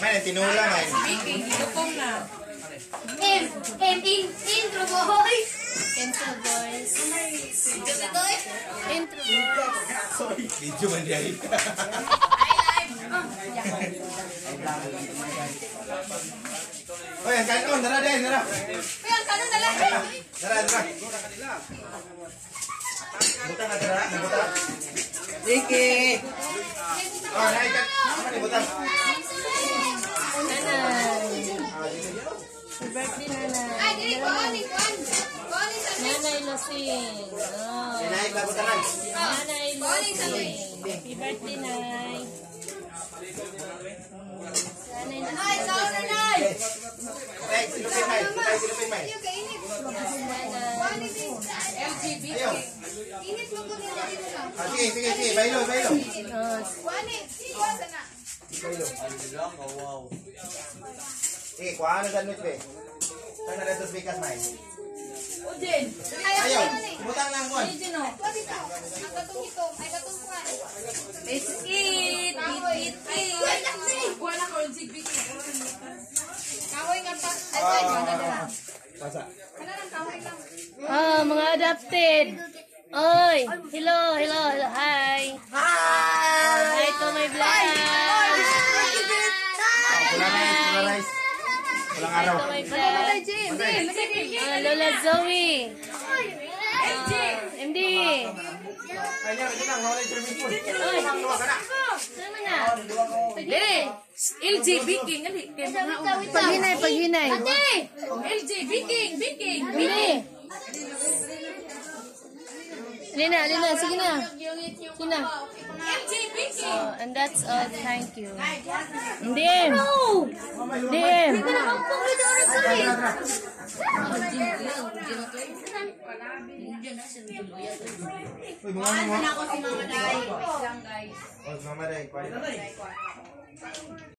Meine, Tinola, mein. In, in, in, intro boys. Intro boys. Intro boys. Intro boys. Video man dia. Oye, kanton, dara deh, dara. Oye, kanton dara. Dara, dara. Bukan dara, bukan. Diki. Oh, naik. Happy birthday, nanay. Ay, dili ko, ani, ko, ani. Sa Nanay Lasing. Oh. Naik lah butangan. Nanay Lasing. Happy birthday, Nay. Nanay Ay, sao na, nay. Naik silupin mai, naik silupin Nanay. din. LGBT. Init mo ko nila dito lang. Ah, sige, sige, sige, bailo, bailo. Oh, Ko, ani, iwasan na. Bailo. Sige, kuha na sandwich be. Sana na ito bikas mai. Ujin! Ayaw, Ayo, ani. butang lang kon. Ujin o. Ang katong ito. Ay, katong ko, ani. It's it! Kahoy. It, Ay, it, kuha it! na, say. Kuha na ko yung jigbiki. Kahoy nga pa. Ay, ay, kuha na dira. Pasa. Kana lang, kahoy lang. oh, mga adopted. Oy, hello, hello, hello, hi. Hi to my vlog. Wala rice, wala rice. Walang araw. Vlog. Jim, Jim, Jim. Ah, Lola Zoe. MD. Niya, ito lang, wala yung swimming pool. Dua ka na. sama na. Dili! LJ Viking! Paghinay, paghinay. Ate! LJ Lina, Lina, sige na. Sige na. LJ Viking! Oh, and that's all. Thank you. DM. DM. Uy, mga mga. Ako si Mama Day. Oh, mama day.